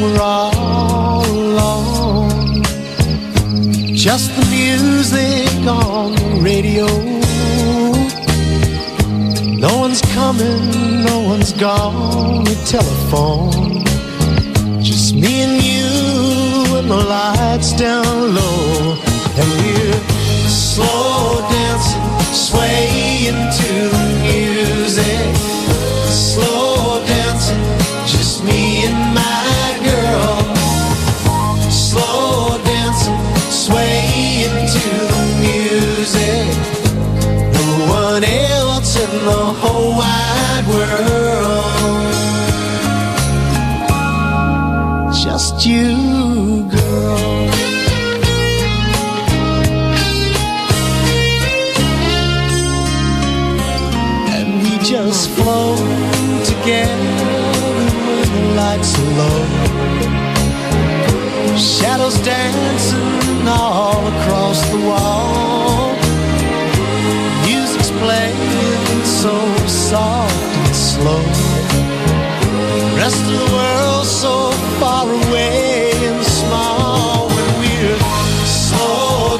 we're all alone. Just the music on the radio. No one's coming, no one's gone. The telephone, just me and you, and the lights down you, girl. And we just float together when the lights are low. Shadows dancing all across the water.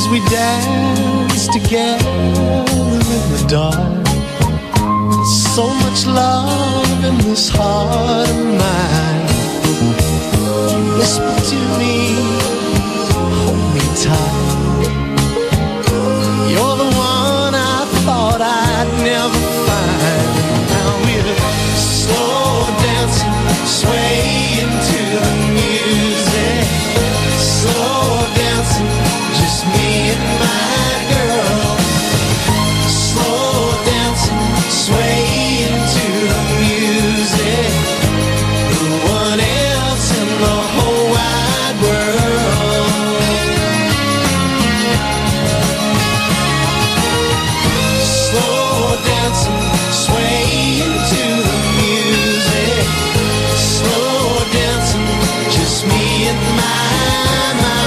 as we dance together in the dark. So much love in this heart of mine. You whispered to me. my.